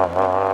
啊啊！